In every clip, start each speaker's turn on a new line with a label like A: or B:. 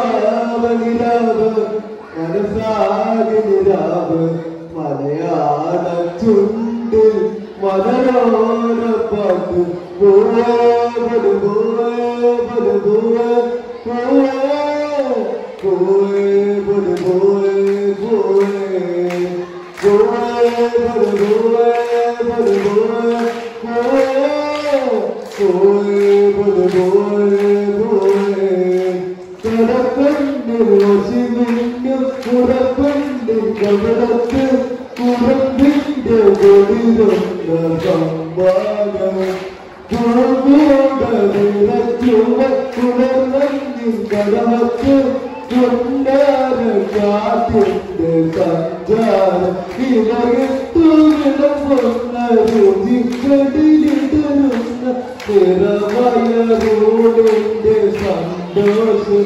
A: തിരുവാവലിരാവ് മനസാകിരാവ് മലയാള ചുണ്ടിൽ മലരോര പാട്ട് പോവേ പോവേ പോവേ പോവേ പോവേ ബട് കടപ്പണ്ണിൽ വശിമിന്നും പുറപ്പണ്ണിൽ കവടത്ത് പുറപ്പിന്റെ കൊടിരുന്ന സംവാദം പുലർന്നിൻ കടവത്ത് കൊണ്ടാര കാറ്റിന്റെ സഞ്ചാരം ഇവകത്തു വിളമ്പുന്ന രുചിക്കടിലിടരുന്ന നിറവയറോടിന്റെ സന്തോഷം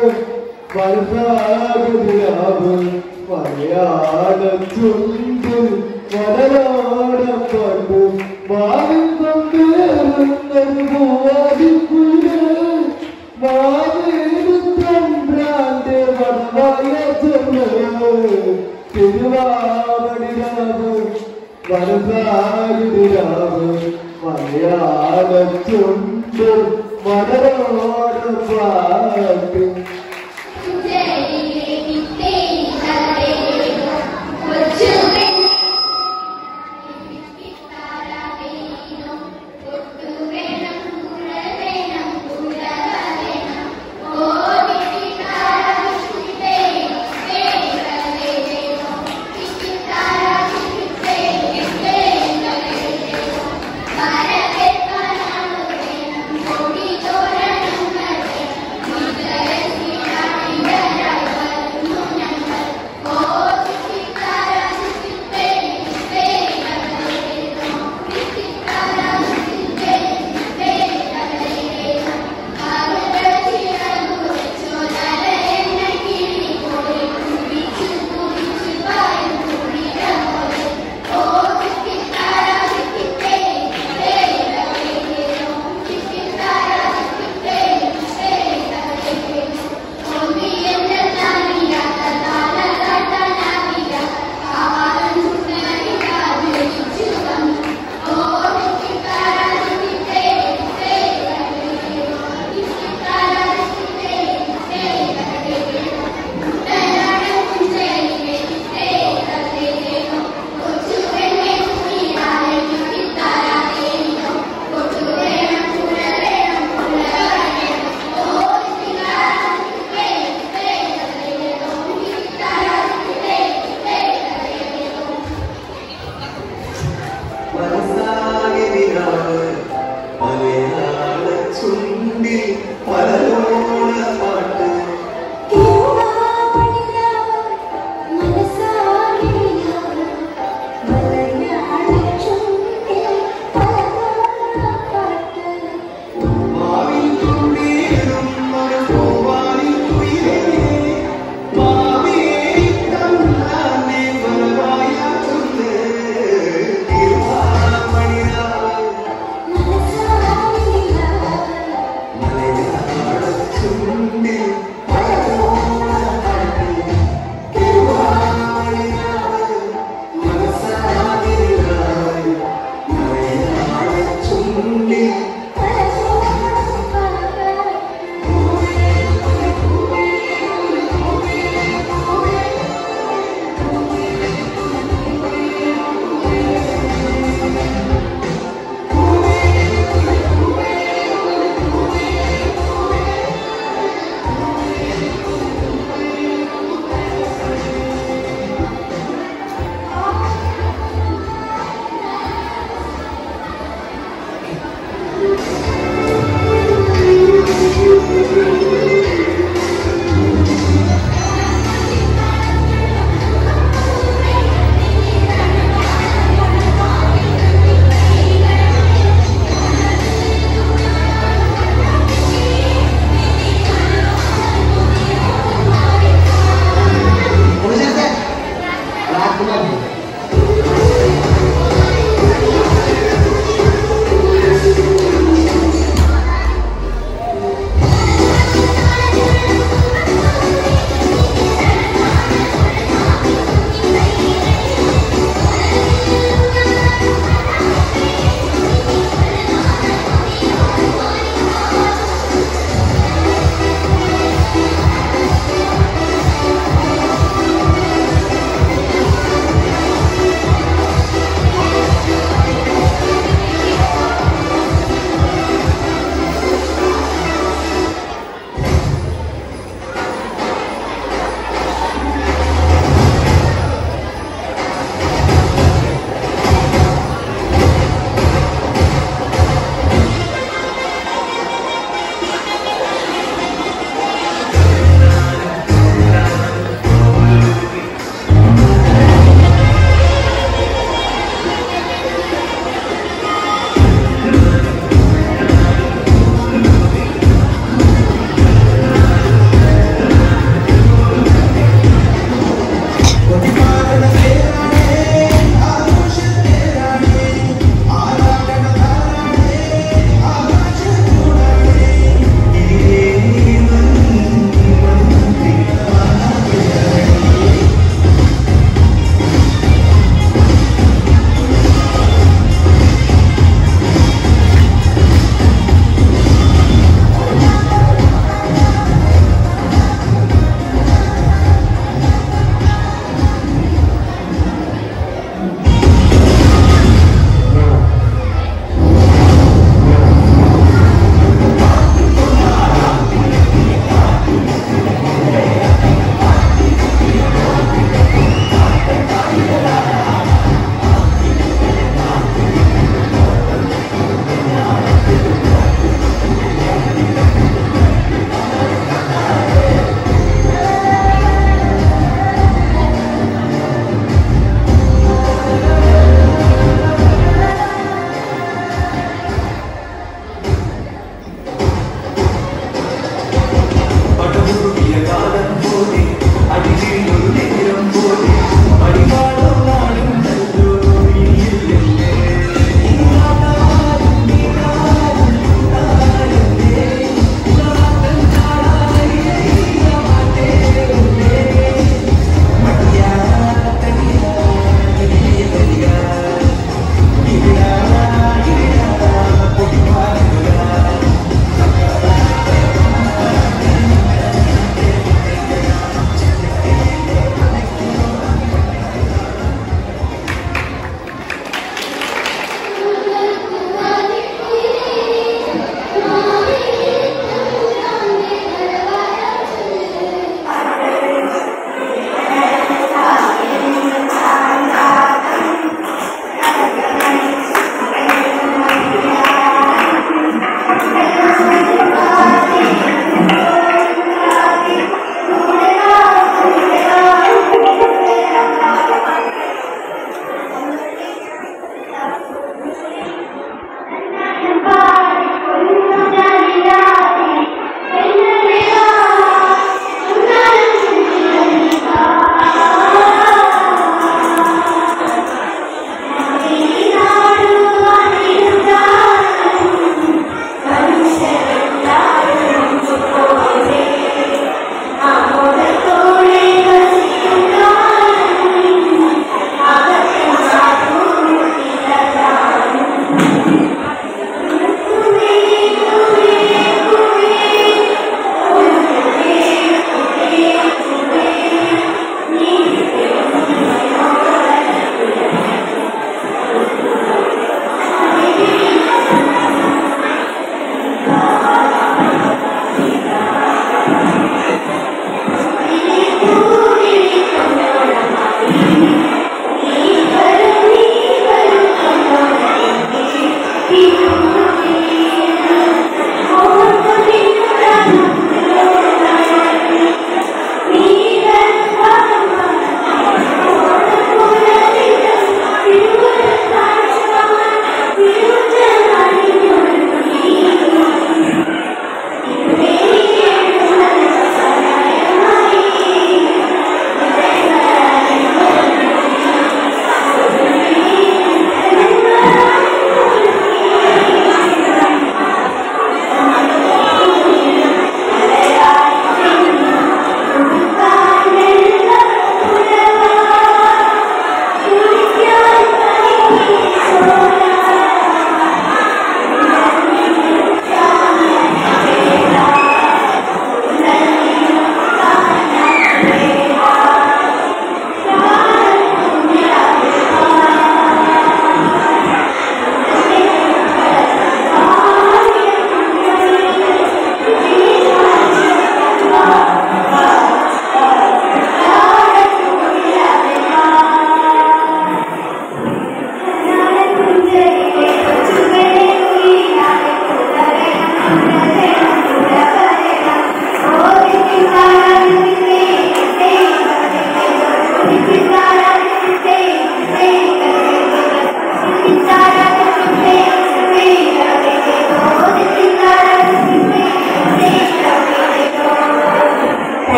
A: രാഗം പർഹാഗതിരാവും മലയാളത്തുണ്ടും മലയാള പണ്ടും
B: മാവിൽ കൊണ്ടേറുന്നത് പൂവാതിപ്പുഴ മാവേലു തമ്പ്രാന്റെ വടവായ ചെല്ലയോ തിരുവാവടിരാവും പർഹാഗതിരാവും മലയാളത്തുണ്ടും. മലയാള പാട്ടും